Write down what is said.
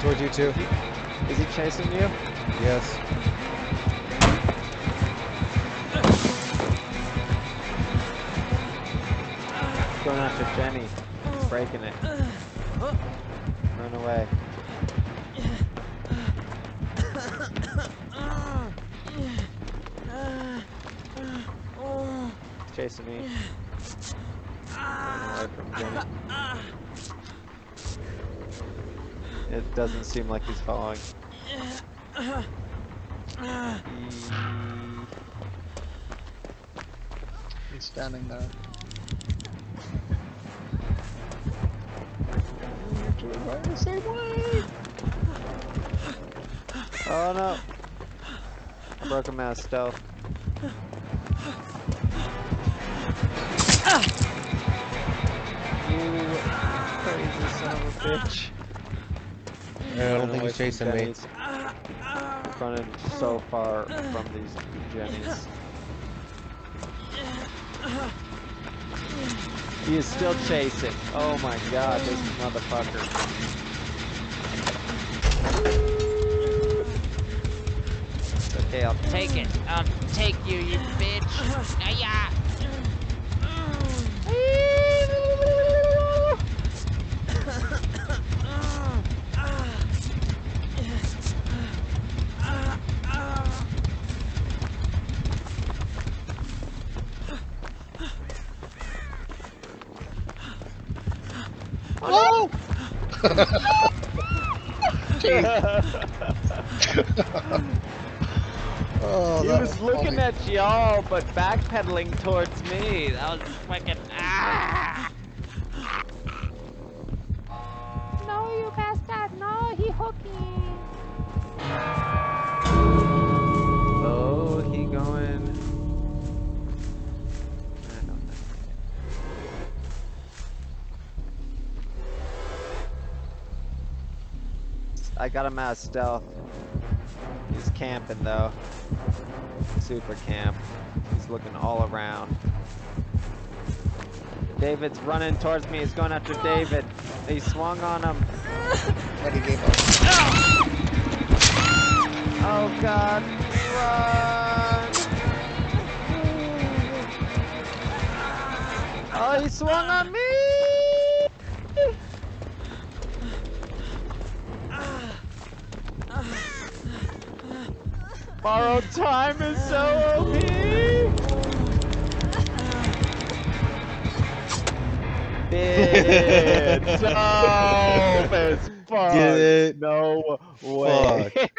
towards you too. Is he chasing you? Yes. He's Going after Jenny. He's Breaking it. Run away. He's Chasing me. Run away from Jenny. It doesn't seem like he's following. He's standing there. You're going the same way. Oh no! Broke him out stealth. You crazy son of a bitch. I don't think he's chasing me. Running so far from these Jennies. He is still chasing. Oh my god, this motherfucker. Okay, I'll Take it. I'll take you, you bitch. Oh! oh, He that was looking funny. at y'all, but backpedaling towards me. That was Fucking ah. No, you bastard! No, he hooking! Oh, I got him out of stealth. He's camping though. Super camp. He's looking all around. David's running towards me. He's going after David. He swung on him. But he gave up. Oh God! Run! Oh, he swung on me! Borrowed time is so OP! Bitch! Dope as fuck! Get it? No way! Fuck.